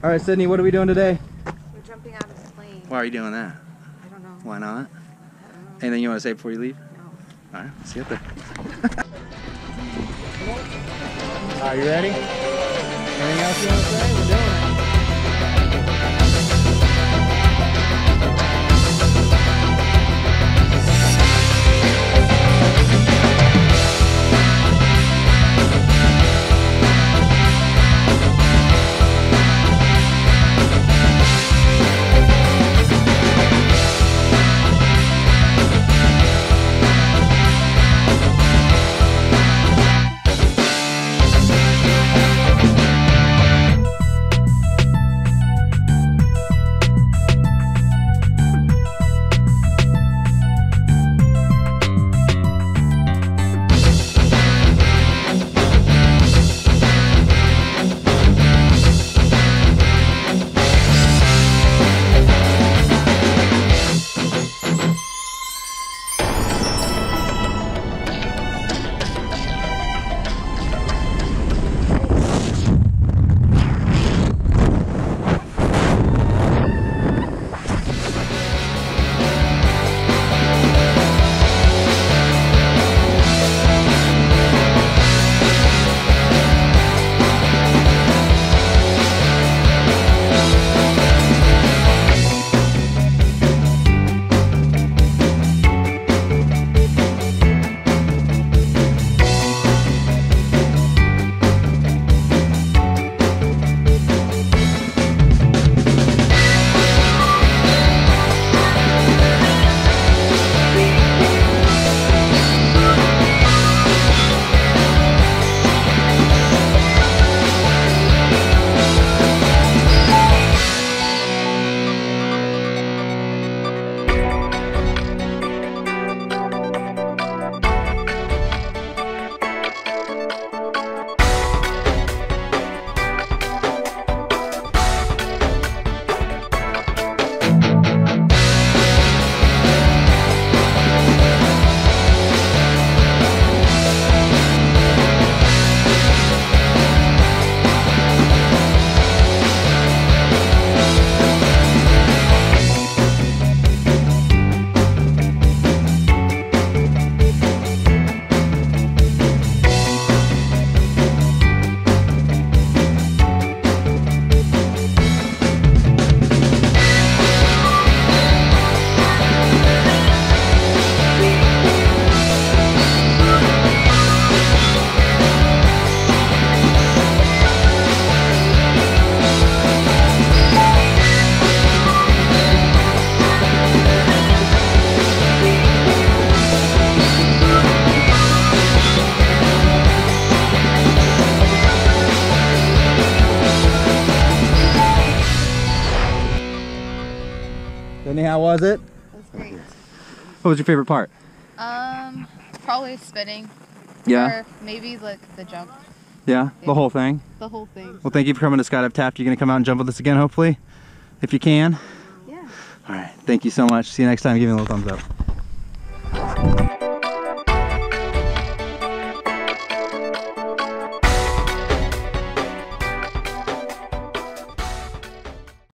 All right, Cidney, what are we doing today? We're jumping out of the plane. Why are you doing that? I don't know. Why not? I don't know. Anything you want to say before you leave? No. All right, see you up there. Are you ready? Anything else you want to say? We're doing it. Cidney, how was it? That's great. What was your favorite part? Um, probably spinning. Yeah. Or maybe like the jump, Yeah, the whole thing. the whole thing. Well, thank you for coming to Skydive Taft. You're going to come out and jump with us again, hopefully, if you can. Yeah. All right. Thank you so much. See you next time. Give me a little thumbs up.